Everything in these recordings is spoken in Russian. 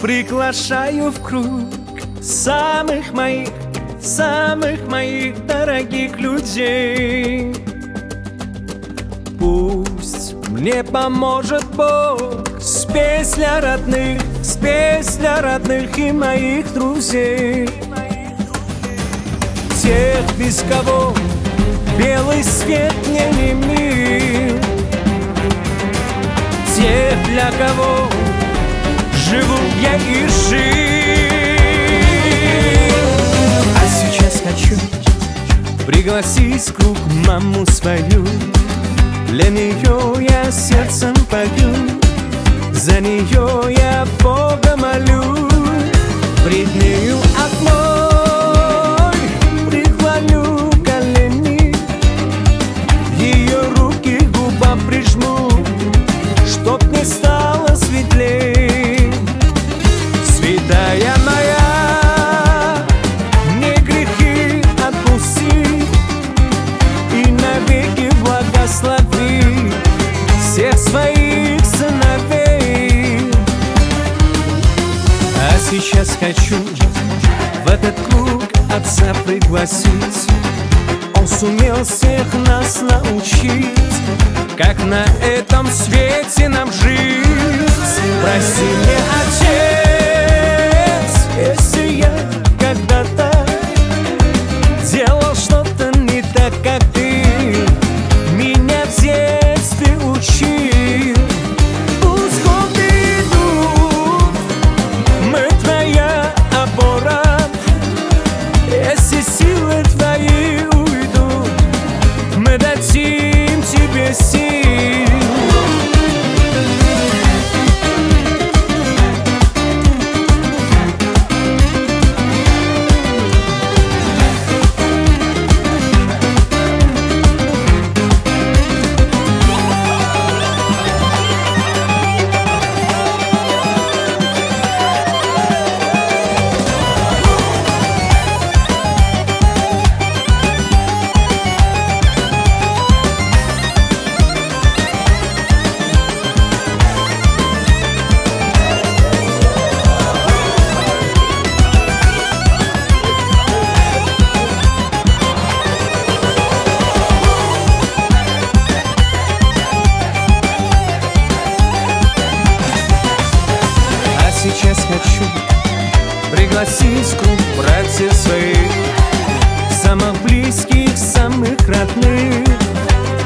Приглашаю в круг самых моих, самых моих дорогих людей. Пусть мне поможет Бог Спеть для родных, спеть для родных и моих друзей. Тех, без кого белый свет не мил Тех, для кого пригласить круг маму свою. Для нее я сердцем пою. За нее я Бога молю своих сыновей. А сейчас хочу в этот круг отца пригласить. Он сумел всех нас научить Как на этом свете нам жить esse хочу пригласить круг братьев своих Самых близких, самых родных.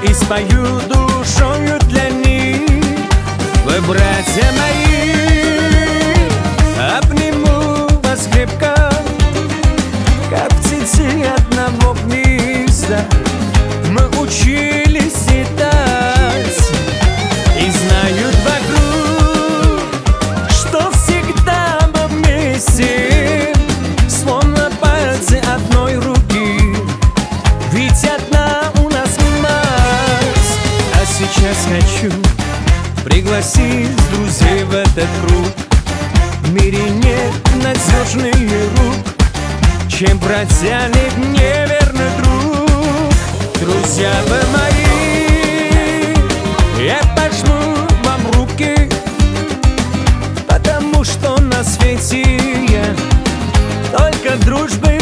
И спою душою для них. Вы, братья мои, обниму вас крепко Как птицы одного гнезда. Мы учились пригласить друзей в этот круг. В мире нет надежнее рук Чем протянет мне верный друг. Друзья вы мои Я пожму вам руки Потому что на свете я Только дружбой